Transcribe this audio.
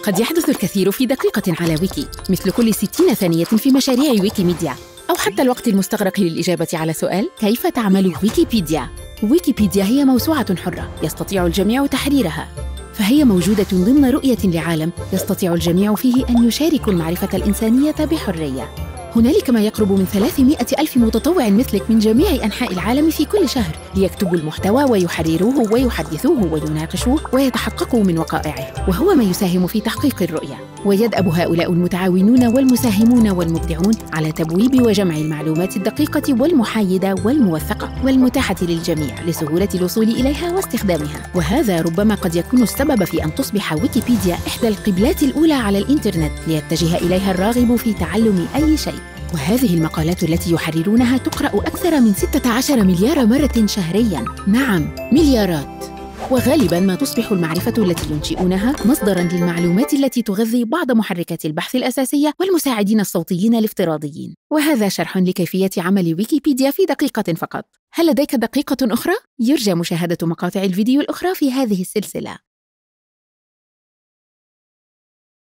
قد يحدث الكثير في دقيقة على ويكي مثل كل 60 ثانية في مشاريع ويكيميديا أو حتى الوقت المستغرق للإجابة على سؤال كيف تعمل ويكيبيديا؟ ويكيبيديا هي موسوعة حرة يستطيع الجميع تحريرها. فهي موجودة ضمن رؤية لعالم يستطيع الجميع فيه أن يشاركوا المعرفة الإنسانية بحرية. هنالك ما يقرب من 300 ألف متطوع مثلك من جميع أنحاء العالم في كل شهر ليكتبوا المحتوى ويحرروه ويحدثوه ويناقشوه ويتحققوا من وقائعه وهو ما يساهم في تحقيق الرؤية. ويدأب هؤلاء المتعاونون والمساهمون والمبدعون على تبويب وجمع المعلومات الدقيقة والمحايدة والموثقة والمتاحة للجميع لسهولة الوصول إليها واستخدامها. وهذا ربما قد يكون السبب في أن تصبح ويكيبيديا إحدى القبلات الأولى على الإنترنت ليتجه إليها الراغب في تعلم أي شيء. وهذه المقالات التي يحررونها تقرأ أكثر من 16 مليار مرة شهرياً. نعم مليارات. وغالبا ما تصبح المعرفة التي ينشئونها مصدرا للمعلومات التي تغذي بعض محركات البحث الأساسية والمساعدين الصوتيين الافتراضيين. وهذا شرح لكيفية عمل ويكيبيديا في دقيقة فقط. هل لديك دقيقة أخرى؟ يرجى مشاهدة مقاطع الفيديو الأخرى في هذه السلسلة.